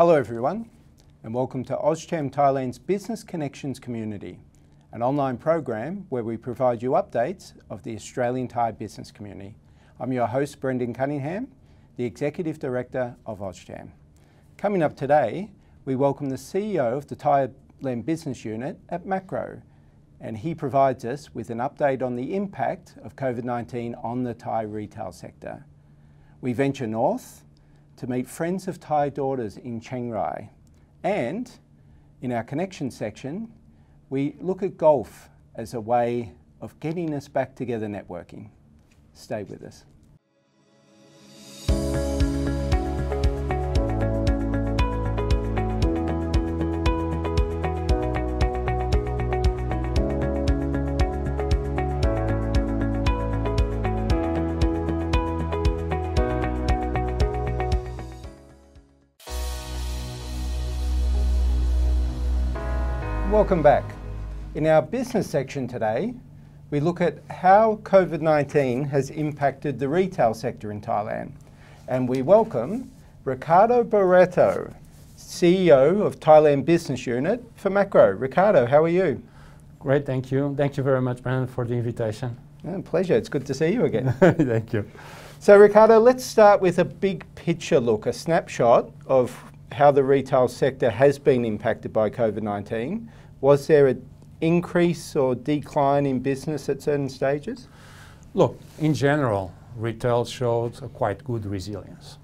Hello everyone and welcome to AustCham Thailand's Business Connections community, an online program where we provide you updates of the Australian Thai business community. I'm your host Brendan Cunningham, the Executive Director of AustCham. Coming up today, we welcome the CEO of the Thailand Business Unit at Makro, and he provides us with an update on the impact of COVID-19 on the Thai retail sector. We venture north to meet Friends of Thai Daughters in Chiang Rai. And in our connection section, we look at golf as a way of getting us back together networking. Stay with us. Welcome back. In our business section today, we look at how COVID-19 has impacted the retail sector in Thailand. And we welcome Ricardo Boarotto, CEO of Thailand Business Unit for Makro. Ricardo, how are you? Great, thank you. Thank you very much, Brandon, for the invitation. Yeah, pleasure. It's good to see you again. thank you. So, Ricardo, let's start with a big picture look, a snapshot of how the retail sector has been impacted by COVID 19 was there an increase or decline in business at certain stages? Look, in general, retail showed a quite good resilience.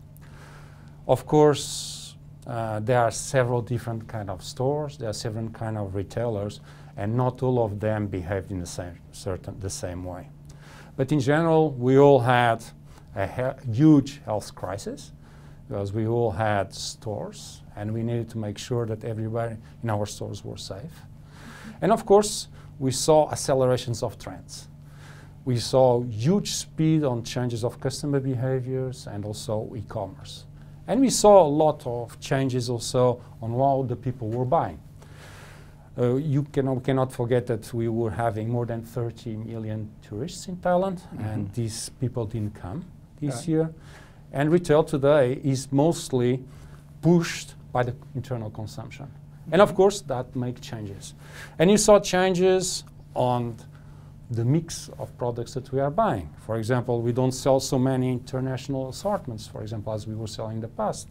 Of course, uh, there are several different kind of stores, there are several kind of retailers, and not all of them behaved in the same, certain, the same way. But in general, we all had a he huge health crisis because we all had stores and we needed to make sure that everybody in our stores were safe. And of course, we saw accelerations of trends. We saw huge speed on changes of customer behaviors and also e-commerce. And we saw a lot of changes also on how the people were buying. Uh, you cannot, cannot forget that we were having more than 30 million tourists in Thailand, mm -hmm. and these people didn't come this year. And retail today is mostly pushed by the internal consumption. And of course, that make changes. And you saw changes on the mix of products that we are buying. For example, we don't sell so many international assortments, for example, as we were selling in the past.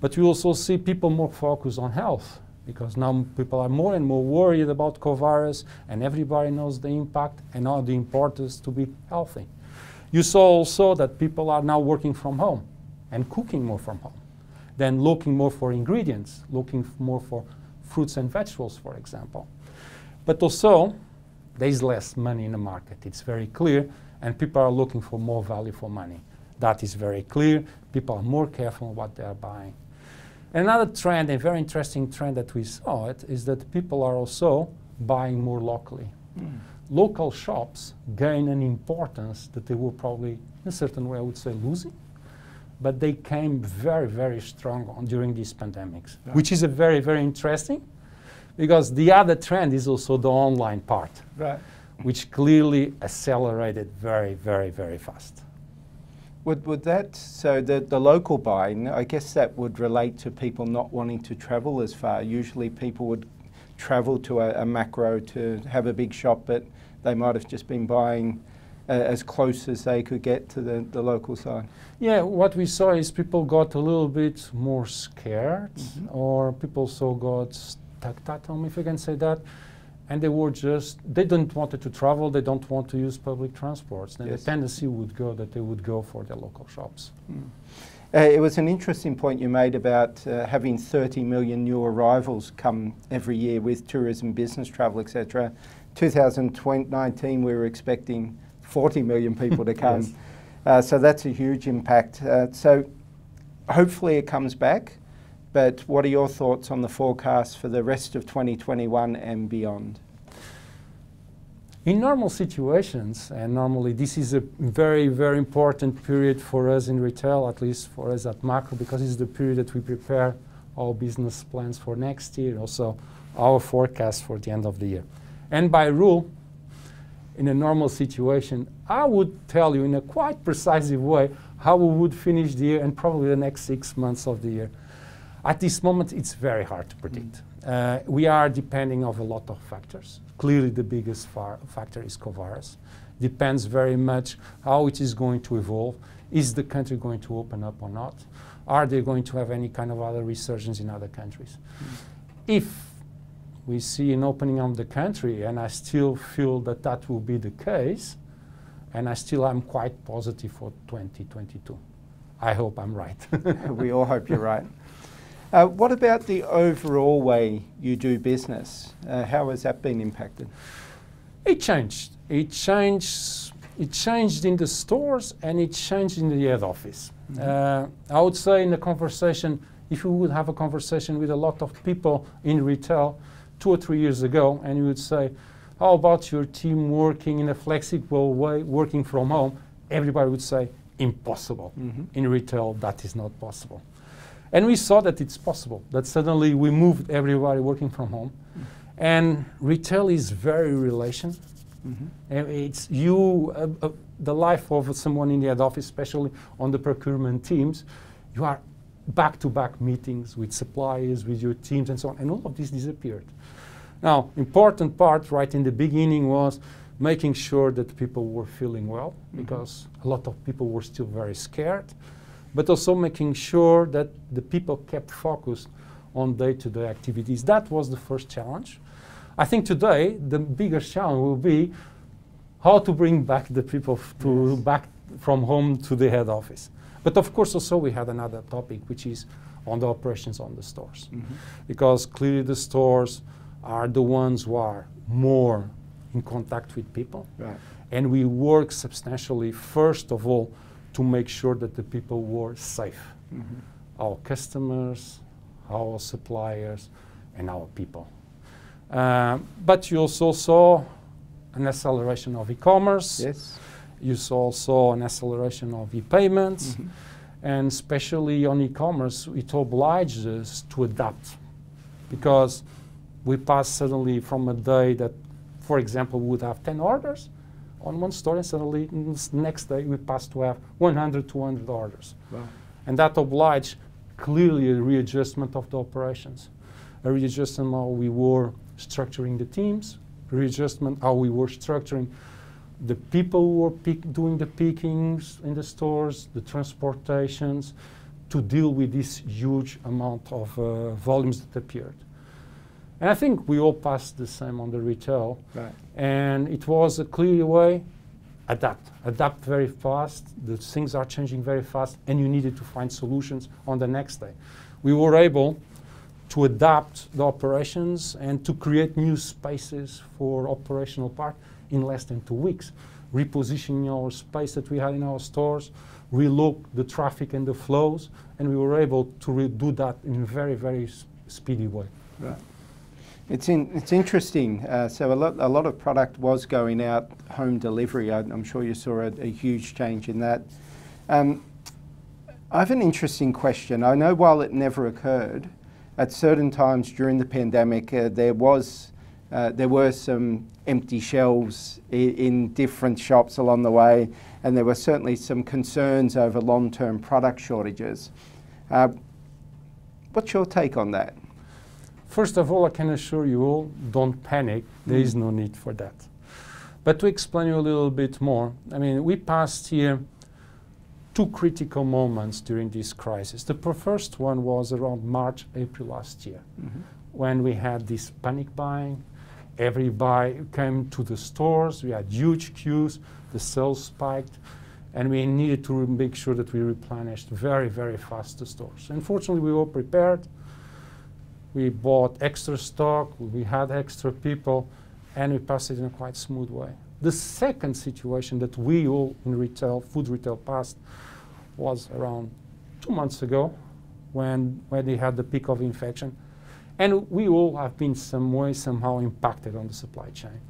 But you also see people more focused on health because now people are more and more worried about COVID and everybody knows the impact and all the importance to be healthy. You saw also that people are now working from home and cooking more from home then looking more for ingredients, looking more for fruits and vegetables, for example. But also, there's less money in the market. It's very clear, and people are looking for more value for money. That is very clear. People are more careful what they are buying. Another trend, a very interesting trend that we saw it, is that people are also buying more locally. Mm. Local shops gain an importance that they were probably, in a certain way, I would say, losing but they came very, very strong on, during these pandemics, yeah. which is a very, very interesting because the other trend is also the online part, right. which clearly accelerated very, very, very fast. Would, would that, so the, the local buying, I guess that would relate to people not wanting to travel as far. Usually people would travel to a, a Makro to have a big shop, but they might have just been buying uh, as close as they could get to the, the local side? Yeah, what we saw is people got a little bit more scared, mm -hmm. or people so got stuck at home, if you can say that. And they were just, they didn't want to travel, they don't want to use public transports. And yes. the tendency would go that they would go for their local shops. Mm. Uh, it was an interesting point you made about uh, having 30 million new arrivals come every year with tourism, business travel, etc. 2019, we were expecting 40 million people to come. yes. uh, so that's a huge impact. Uh, so hopefully it comes back. But what are your thoughts on the forecast for the rest of 2021 and beyond? In normal situations, and normally this is a very, very important period for us in retail, at least for us at Makro, because it's the period that we prepare our business plans for next year, also our forecast for the end of the year. And by rule, in a normal situation, I would tell you in a quite precise way how we would finish the year and probably the next six months of the year. At this moment, it's very hard to predict. Uh, we are depending of a lot of factors. Clearly, the biggest factor is COVID. Depends very much how it is going to evolve. Is the country going to open up or not? Are they going to have any kind of other resurgence in other countries? Mm. If we see an opening of the country, and I still feel that that will be the case, and I still am quite positive for 2022. I hope I'm right. we all hope you're right. Uh, what about the overall way you do business? Uh, how has that been impacted? It changed. It changed. It changed in the stores and it changed in the head office. Mm -hmm. uh, I would say in the conversation, if you would have a conversation with a lot of people in retail two or three years ago, and you would say, "How about your team working in a flexible way, working from home?" Everybody would say, "Impossible." Mm -hmm. In retail, that is not possible. And we saw that it's possible, that suddenly we moved everybody working from home. Mm-hmm. And retail is very relation. Mm-hmm. It's you, uh, uh, the life of someone in the head office, especially on the procurement teams, you are back to back meetings with suppliers, with your teams, and so on. And all of this disappeared. Now, important part right in the beginning was making sure that people were feeling well, mm-hmm. because a lot of people were still very scared but also making sure that the people kept focused on day-to-day activities. That was the first challenge. I think today the biggest challenge will be how to bring back the people to yes. back from home to the head office. But of course, also we had another topic, which is on the operations on the stores, mm -hmm. because clearly the stores are the ones who are more in contact with people, right. and we work substantially first of all to make sure that the people were safe. Mm -hmm. Our customers, our suppliers, and our people. Uh, but you also saw an acceleration of e-commerce. Yes. You saw also an acceleration of e-payments. Mm -hmm. And especially on e-commerce, it obliged us to adapt because we passed suddenly from a day that, for example, would have 10 orders on one store and suddenly next day we passed to have 100, 200 orders. Wow. And that obliged clearly a readjustment of the operations, a readjustment how we were structuring the teams, readjustment how we were structuring the people who were doing the pickings in the stores, the transportations, to deal with this huge amount of uh, volumes that appeared. And I think we all passed the same on the retail. Right. And it was a clear way adapt, adapt very fast. The things are changing very fast, and you needed to find solutions on the next day. We were able to adapt the operations and to create new spaces for operational part in less than two weeks. Repositioning our space that we had in our stores, relook the traffic and the flows, and we were able to do that in a very, very speedy way. Right. It's, in, it's interesting. Uh, so a lot, a lot of product was going out home delivery. I, am sure you saw a, a, huge change in that. Um, I have an interesting question. I know while it never occurred, at certain times during the pandemic, uh, there was uh, there were some empty shelves in different shops along the way, and there were certainly some concerns over long-term product shortages. Uh, what's your take on that? First of all, I can assure you all, don't panic. There is no need for that. But to explain you a little bit more, I mean, we passed here two critical moments during this crisis. The first one was around March, April last year, mm -hmm. when we had this panic buying. Everybody came to the stores, we had huge queues, the sales spiked, and we needed to make sure that we replenished very, very fast the stores. Unfortunately, we were prepared we bought extra stock, we had extra people, and we passed it in a quite smooth way. The second situation that we all in retail, food retail passed, was around two months ago when, when they had the peak of infection. And we all have been some way, somehow impacted on the supply chain.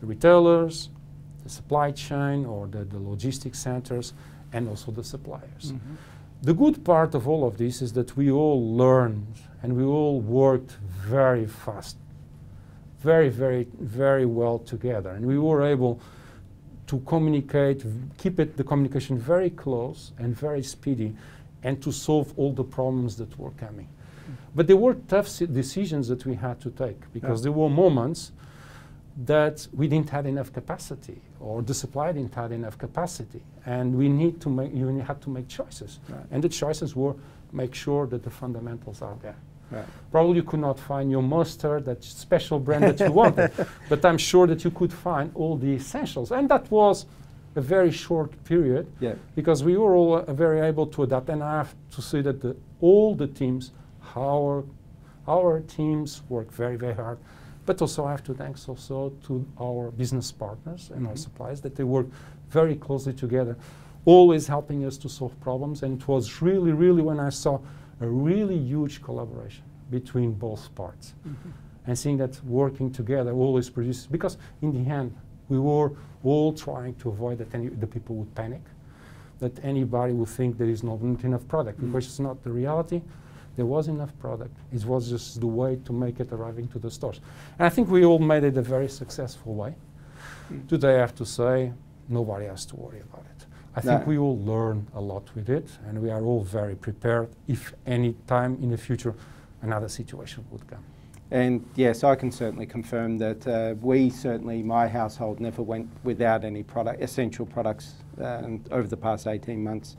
The retailers, the supply chain, or the, the logistics centers, and also the suppliers. Mm -hmm. The good part of all of this is that we all learned and we all worked very fast, very, very, very well together. And we were able to communicate, keep it, the communication very close and very speedy, and to solve all the problems that were coming. Mm. But there were tough si- decisions that we had to take because Yeah. there were moments that we didn't have enough capacity or the supply didn't have enough capacity and we need to make you had to make choices Right. and the choices were make sure that the fundamentals are there Right. probably you could not find your mustard that special brand that you wanted but i'm sure that you could find all the essentials and that was a very short period Yeah. because we were all uh, very able to adapt and i have to say that the, all the teams our our teams work very very hard but also i have to thanks also to our business partners and our Mhm. suppliers that they work very closely together always helping us to solve problems and it was really really when i saw a really huge collaboration between both parts and seeing that working together always produces because in the end we were all trying to avoid that any, the people would panic that anybody would think there is not enough product Mm. because it's not the reality there was enough product. It was just the way to make it arriving to the stores. And i think we all made it a very successful way. Mm. today i have to say nobody has to worry about it. I think we all learn a lot with it and we are all very prepared if any time in the future another situation would come. And yes, I can certainly confirm that uh, we certainly, my household, never went without any product, essential products um, over the past 18 months.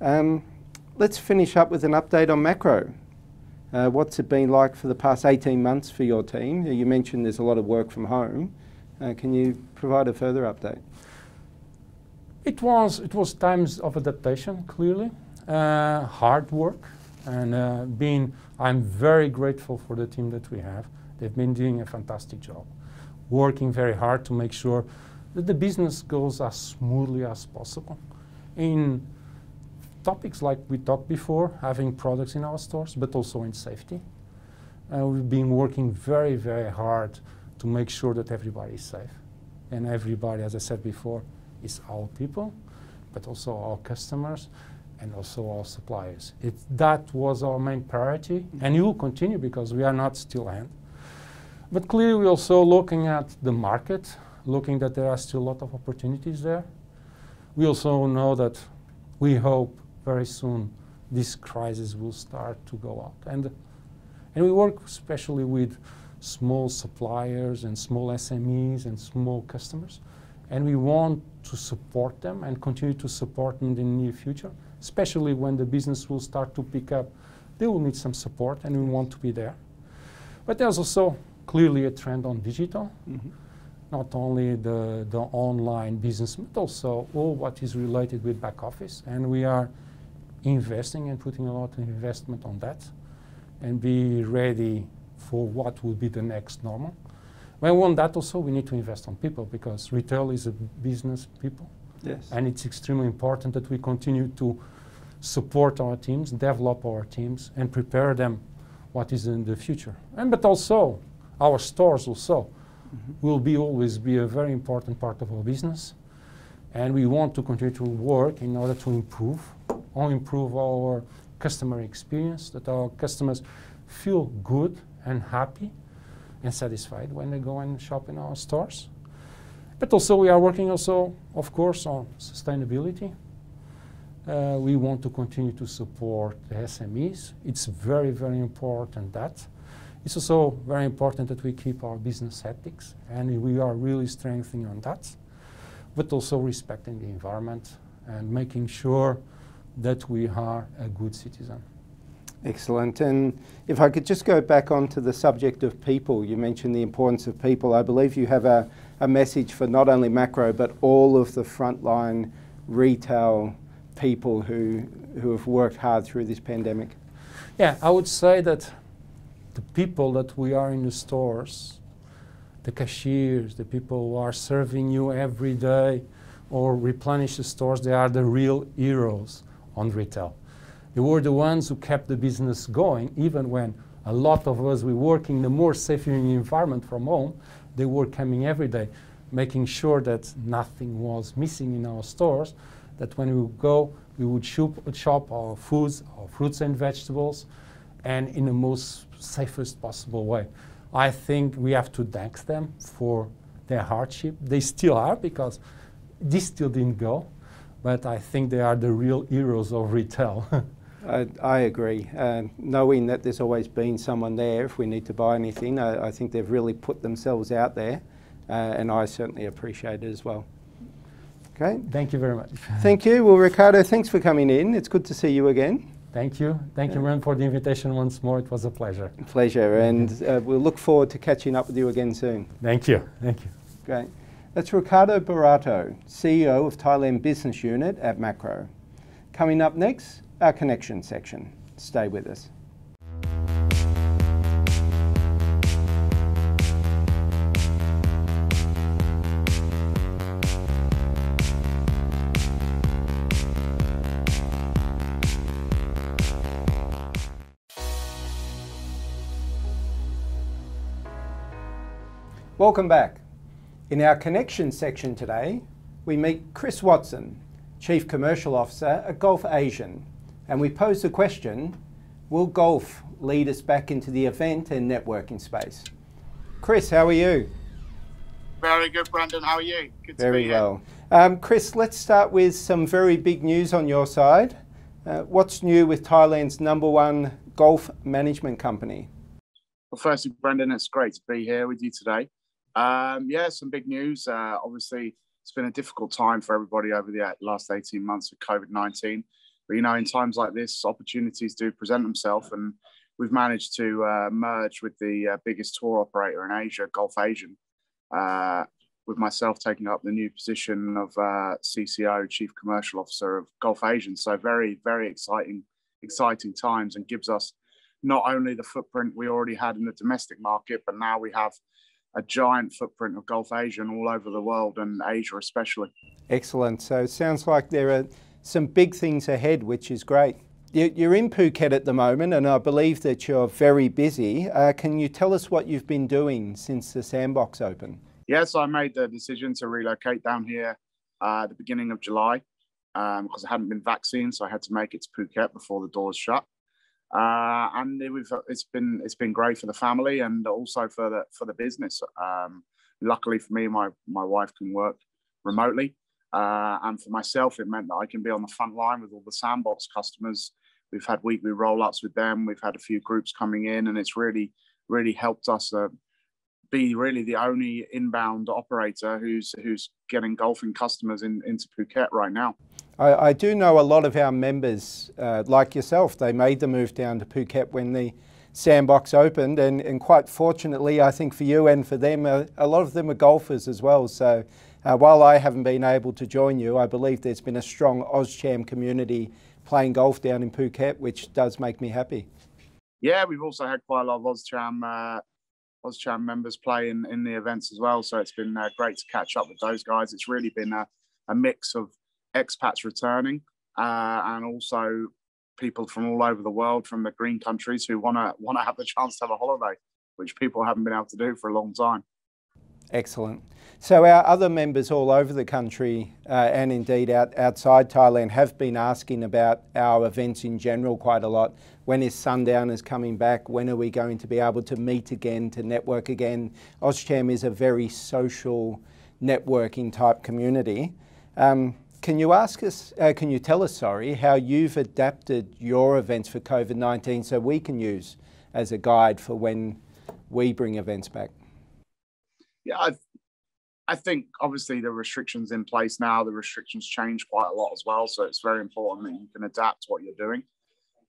Um, let's finish up with an update on Makro. Uh, what's it been like for the past 18 months for your team? You mentioned there's a lot of work from home. Uh, can you provide a further update? It was it was times of adaptation, clearly, uh, hard work, and uh, being. I'm very grateful for the team that we have. They've been doing a fantastic job, working very hard to make sure that the business goes as smoothly as possible. In topics like we talked before, having products in our stores, but also in safety. Uh, we've been working very, very hard to make sure that everybody is safe. And everybody, as I said before, is our people, but also our customers and also our suppliers. It, that was our main priority, and it will continue because we are not still end. But clearly, we're also looking at the market, looking that there are still a lot of opportunities there. We also know that we hope very soon this crisis will start to go out. And, and we work especially with small suppliers and small SMEs and small customers. And we want to support them and continue to support them in the near future, especially when the business will start to pick up. They will need some support, and we want to be there. But there's also clearly a trend on digital, Mm-hmm. not only the, the online business, but also all what is related with back office. And we are investing and putting a lot of investment on that and be ready for what will be the next normal. When we want that also, we need to invest on people because retail is a business people. Yes. And it's extremely important that we continue to support our teams, develop our teams, and prepare them what is in the future. And but also our stores also Mhm. will be always be a very important part of our business. And we want to continue to work in order to improve, or improve our customer experience, that our customers feel good and happy and satisfied when they go and shop in our stores. But also we are working also, of course, on sustainability. Uh, we want to continue to support the SMEs. It's very, very important that. It's also very important that we keep our business ethics, and we are really strengthening on that, but also respecting the environment and making sure that we are a good citizen. Excellent. And if I could just go back onto the subject of people, you mentioned the importance of people. I believe you have a, a message for not only Makro, but all of the frontline retail people who, who have worked hard through this pandemic. Yeah, I would say that the people that we are in the stores, the cashiers, the people who are serving you every day or replenish the stores, they are the real heroes on retail. They were the ones who kept the business going, even when a lot of us were working in a more safe environment from home. They were coming every day, making sure that nothing was missing in our stores. That when we would go, we would shop, shop our foods, our fruits and vegetables, and in the most safest possible way. I think we have to thank them for their hardship. They still are because this still didn't go, but I think they are the real heroes of retail. I, I agree. Uh, knowing that there's always been someone there if we need to buy anything, I, I think they've really put themselves out there, uh, and I certainly appreciate it as well. Okay. Thank you very much. Thank you. Well, Ricardo, thanks for coming in. It's good to see you again. Thank you. Thank you, Ren, for the invitation once more. It was a pleasure. Pleasure, and uh, we'll look forward to catching up with you again soon. Thank you. Thank you. Great. That's Ricardo Boarotto, CEO of Thailand Business Unit at Makro. Coming up next, our connection section. Stay with us. Welcome back. In our connection section today, we meet Chris Watson, Chief Commercial Officer at Golfasian, and we pose the question Will golf lead us back into the event and networking space? Chris, how are you? Very good, Brandon. How are you? Good very well. Um, Chris, let's start with some very big news on your side. Uh, what's new with Thailand's number one golf management company? Well, firstly, Brendan, it's great to be here with you today. Um, yeah, some big news. Uh, obviously, it's been a difficult time for everybody over the last 18 months with COVID 19. But, you know, in times like this, opportunities do present themselves. And we've managed to uh, merge with the uh, biggest tour operator in Asia, Golfasian, uh, with myself taking up the new position of uh, CCO, Chief Commercial Officer of Golfasian. So, very, very exciting, exciting times and gives us not only the footprint we already had in the domestic market, but now we have a giant footprint of Golfasian all over the world and Asia especially. Excellent. So it sounds like there are some big things ahead, which is great. You're in Phuket at the moment, and I believe that you're very busy. Uh, can you tell us what you've been doing since the sandbox opened? Yes, I made the decision to relocate down here uh, at the beginning of July um, because I hadn't been vaccinated, so I had to make it to Phuket before the doors shut uh, and it it's been it's been great for the family and also for the for the business. Um, luckily for me, my my wife can work remotely, uh, and for myself, it meant that I can be on the front line with all the sandbox customers. We've had weekly roll-ups with them. We've had a few groups coming in, and it's really really helped us uh, be really the only inbound operator who's who's getting golfing customers in, into Phuket right now. I, I, do know a lot of our members, uh, like yourself, they made the move down to Phuket when the sandbox opened, and, and quite fortunately, I think for you and for them, uh, a lot of them are golfers as well. So uh, while I haven't been able to join you, I believe there's been a strong AustCham community playing golf down in Phuket, which does make me happy. Yeah, we've also had quite a lot of AustCham AustCham members play in, in the events as well. So it's been uh, great to catch up with those guys. It's really been a, a mix of expats returning uh, and also people from all over the world from the green countries who want to want to have the chance to have a holiday, which people haven't been able to do for a long time. Excellent. So our other members all over the country uh, and indeed out, outside Thailand have been asking about our events in general quite a lot. When is Sundowners coming back? When are we going to be able to meet again, to network again? AustCham is a very social networking type community. Um, can you ask us, uh, can you tell us, sorry, how you've adapted your events for COVID-19 so we can use as a guide for when we bring events back? Yeah, I've, I think obviously the restrictions in place now, the restrictions change quite a lot as well. So it's very important that you can adapt what you're doing.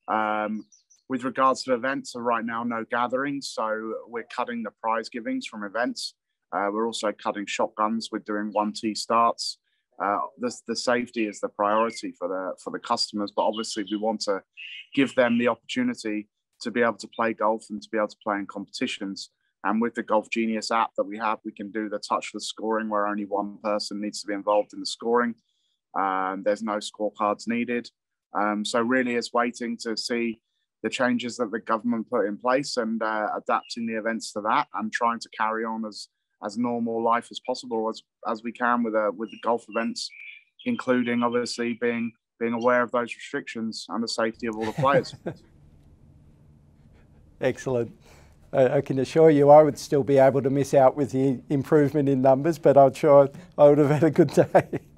Um, with regards to events, right now, no gatherings. So we're cutting the prize givings from events. Uh, we're also cutting shotguns. We're doing one tee starts. Uh, the, the safety is the priority for the for the customers, but obviously we want to give them the opportunity to be able to play golf and to be able to play in competitions. And with the Golf Genius app that we have, we can do the touchless scoring where only one person needs to be involved in the scoring. Um, there's no scorecards needed. Um, so really, it's waiting to see the changes that the government put in place and uh, adapting the events to that and trying to carry on as as normal life as possible as as we can with uh, with the golf events, including obviously being being aware of those restrictions and the safety of all the players. Excellent. I can assure you I would still be able to miss out with the improvement in numbers, but I'm sure I would have had a good day.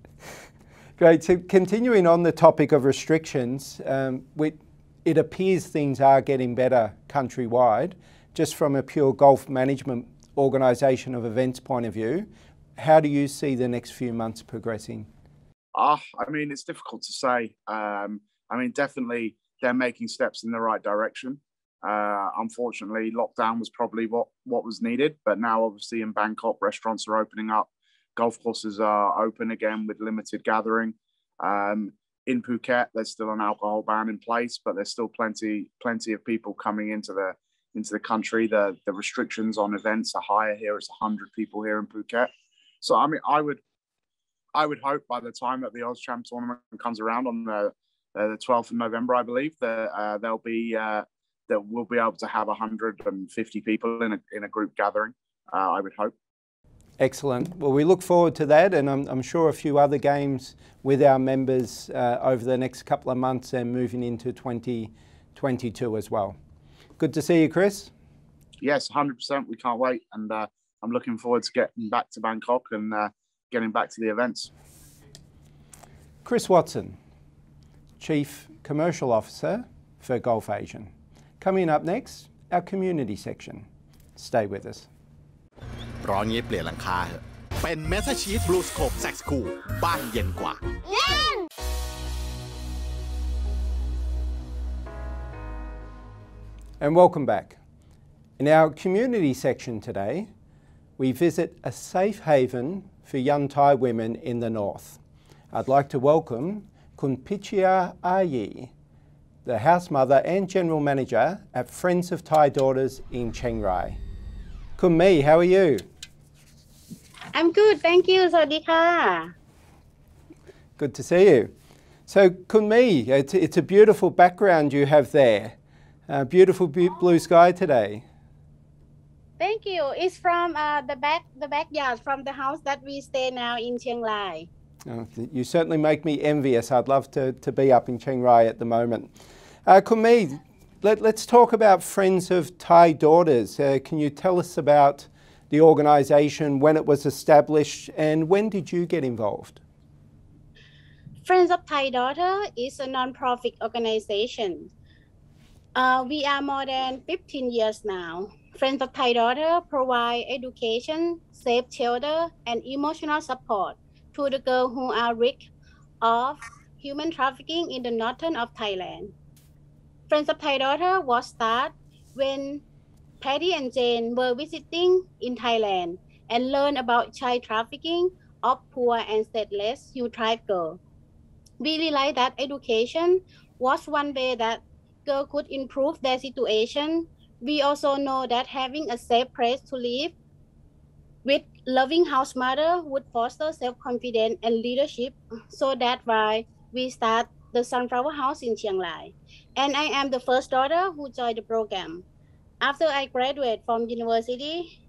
Great. So continuing on the topic of restrictions, um, we, it appears things are getting better countrywide. Just from a pure golf management organisation of events point of view, how do you see the next few months progressing? Ah, I mean, it's difficult to say. Um, I mean, definitely they're making steps in the right direction. Uh, unfortunately, lockdown was probably what what was needed, but now obviously in Bangkok, restaurants are opening up, golf courses are open again with limited gathering. Um, in Phuket, there's still an alcohol ban in place, but there's still plenty plenty of people coming into the into the country. The the restrictions on events are higher here. It's 100 people here in Phuket. So I mean, I would I would hope by the time that the AustCham tournament comes around on the uh, the 12th of November, I believe that uh, there'll be uh, that we'll be able to have 150 people in a in a group gathering. Uh, I would hope. Excellent. Well, we look forward to that, and I'm, I'm sure a few other games with our members uh, over the next couple of months and moving into 2022 as well. Good to see you, Chris. Yes, 100%. We can't wait, and uh, I'm looking forward to getting back to Bangkok and uh, getting back to the events. Chris Watson, Chief Commercial Officer for Golfasian. Coming up next, our community section. Stay with us. And welcome back. In our community section today, we visit a safe haven for young Thai women in the north. I'd like to welcome Khun Pitchaya Aryi, the house mother and general manager at Friends of Thai Daughters in Chiang Rai. Kunmi, how are you? I'm good, thank you. สวัสดีค่ะ Good to see you. So, Kun Mi, it's, it's a beautiful background you have there. Uh, beautiful bu- blue sky today. Thank you. It's from uh, the back the backyard from the house that we stay now in Chiang Rai. Oh, th- you certainly make me envious. I'd love to, to be up in Chiang Rai at the moment. Uh, Kun Mi, let, let's talk about Friends of Thai Daughters. Uh, can you tell us about the organisation, when it was established, and when did you get involved? Friends of Thai Daughter is a non-profit organization. Uh, we are more than 15 years now. Friends of Thai Daughter provide education, safe shelter, and emotional support to the girls who are risk of human trafficking in the northern of Thailand. Friends of Thai Daughter was started when Patty and Jane were visiting in Thailand and learned about child trafficking of poor and stateless youth tribe girls. We realized that education was one way that girls could improve their situation. We also know that having a safe place to live with loving house mother would foster self-confidence and leadership. So that's why we start the Sunflower House in Chiang Rai. And I am the first daughter who joined the program. After I graduate from university,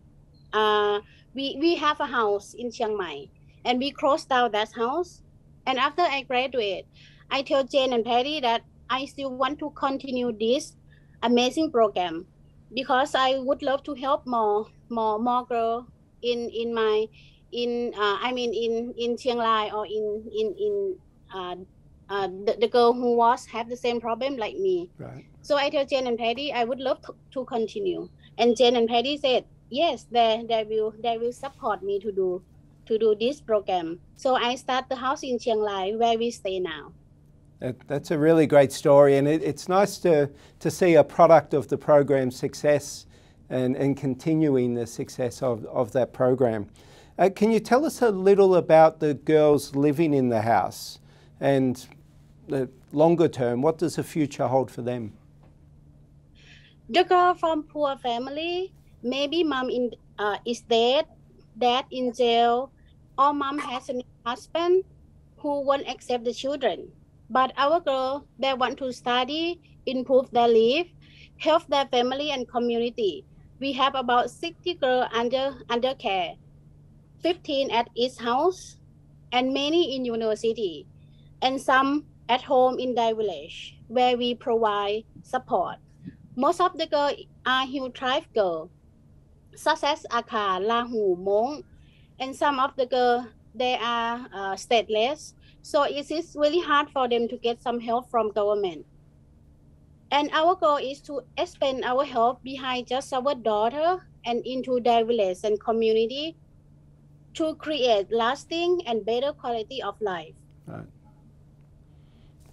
uh, we, we have a house in Chiang Mai and we closed down that house. And after I graduate, I tell Jane and Patty that I still want to continue this amazing program because I would love to help more more more girls in in my in uh, I mean in in Chiang Rai or in in in uh, uh, the, the girl who was have the same problem like me. Right. So I tell Jane and Patty I would love to, to continue. And Jane and Patty said, yes, they, they will they will support me to do to do this program. So I start the house in Chiang Rai where we stay now. That, that's a really great story, and it, it's nice to, to see a product of the program's success and, and continuing the success of, of that program. Uh, can you tell us a little about the girls living in the house and the longer term? What does the future hold for them? The girl from poor family, maybe mom in uh, is dead, dad in jail, or mom has a husband who won't accept the children. But our girl, they want to study, improve their life, help their family and community. We have about 60 girls under under care, 15 at each house, and many in university, and some at home in their village, where we provide support. Most of the girls are Hill tribe girls, such as Akha, Lahu, Hmong, and some of the girls they are uh, stateless. So it is really hard for them to get some help from government. And our goal is to expand our help behind just our daughter and into their village and community to create lasting and better quality of life.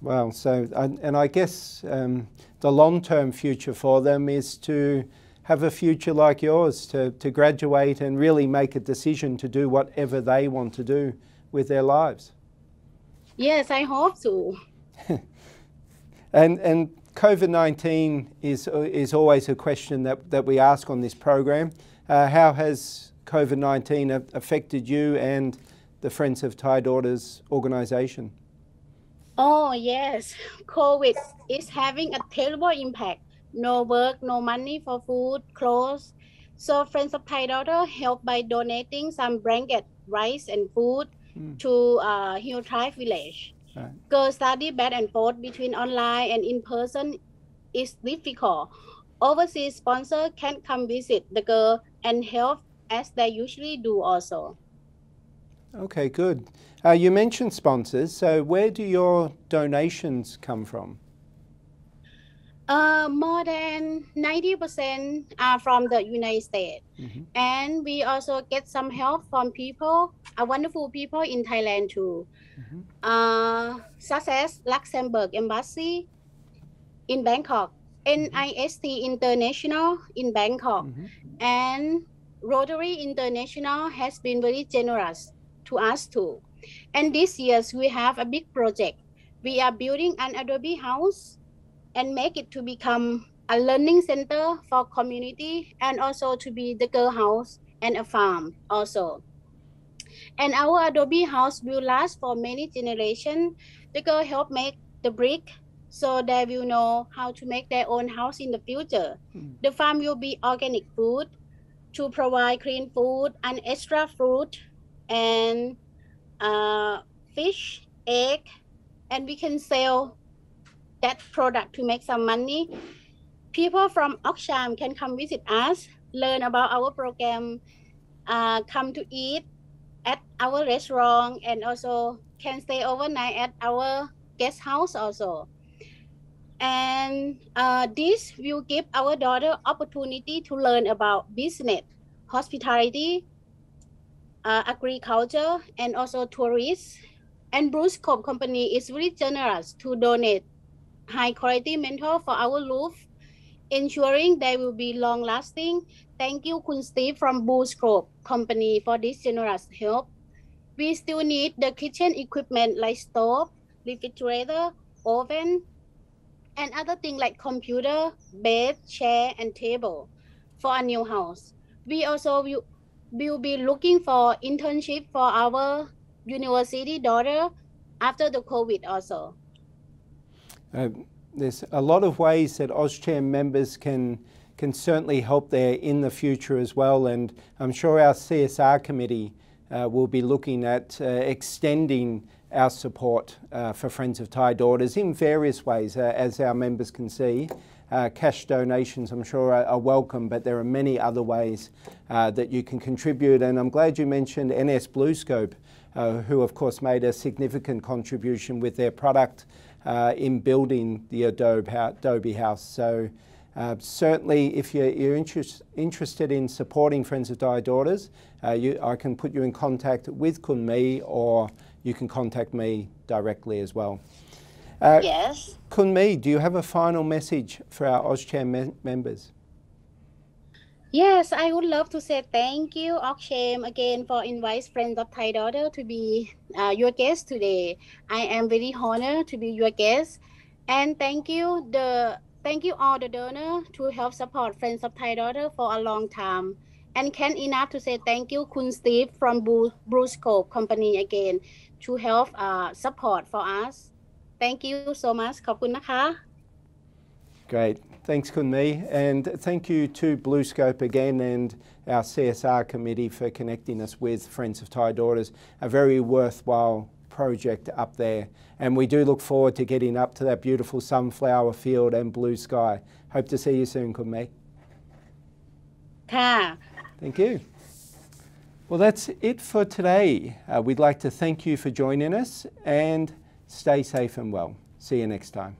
Well, so, and I guess um, the long term future for them is to have a future like yours, to, to graduate and really make a decision to do whatever they want to do with their lives. Yes, I hope so. and, and COVID 19 is, is always a question that, that we ask on this program. Uh, how has COVID 19 affected you and the Friends of Thai Daughters organisation? Oh, yes. COVID is having a terrible impact. No work, no money for food, clothes. So Friends of Thai Daughter help by donating some blanket, rice, and food mm. to uh, Hill Tribe village. Right. Girls study back and forth between online and in person is difficult. Overseas sponsor can come visit the girl and help as they usually do also. Okay, good. Uh, you mentioned sponsors, so where do your donations come from? Uh, more than 90% are from the United States. Mm-hmm. And we also get some help from people, uh, wonderful people in Thailand too, mm-hmm. uh, such as Luxembourg Embassy in Bangkok. NIST International in Bangkok, mm-hmm. and Rotary International has been very generous to us too. And this year we have a big project. We are building an Adobe house and make it to become a learning center for community and also to be the girl house and a farm also. And our Adobe house will last for many generations. The girl help make the brick so they will know how to make their own house in the future. Mm. The farm will be organic food to provide clean food and extra fruit and uh, fish, egg, and we can sell that product to make some money. People from AustCham can come visit us, learn about our program, uh, come to eat at our restaurant, and also can stay overnight at our guest house also. And uh, this will give our daughter opportunity to learn about business, hospitality, uh, agriculture, and also tourists. And BlueScope Company is very generous to donate high quality mentor for our roof, ensuring they will be long lasting. Thank you, Kun Steve from BlueScope Company for this generous help. We still need the kitchen equipment like stove, refrigerator, oven, and other things like computer, bed, chair, and table for a new house. We also will be looking for internship for our university daughter after the COVID also. Uh, there's a lot of ways that AustCham members can can certainly help there in the future as well, and I'm sure our CSR committee uh, will be looking at uh, extending our support uh, for Friends of Thai Daughters in various ways, uh, as our members can see. Uh, cash donations, I'm sure, are, are, welcome, but there are many other ways that you can contribute. And I'm glad you mentioned NS BlueScope, who, of course, made a significant contribution with their product uh, in building the Adobe, Adobe House. So uh, certainly if you're, you're interest, interested in supporting Friends of Daughters, uh, you, I can put you in contact with Kun Mi or you can contact me directly as well. Uh, yes. Kunmi, do you have a final message for our AustCham me members? Yes, I would love to say thank you, AustCham, again for inviting friends of Thai daughter to be uh, your guest today. I am very honored to be your guest, and thank you the thank you all the donor to help support friends of Thai daughter for a long time. And can enough to say thank you, Kun Steve from BlueScope Company again to help uh, support for us. Thank you so much. ขอบคุณนะคะ Great. Thanks, Kun Mi. And thank you to BlueScope again and our CSR committee for connecting us with Friends of Thai Daughters. A very worthwhile project up there. And we do look forward to getting up to that beautiful sunflower field and blue sky. Hope to see you soon, Kun Mi. Thank you. Well, that's it for today. Uh, we'd like to thank you for joining us and stay safe and well. See you next time.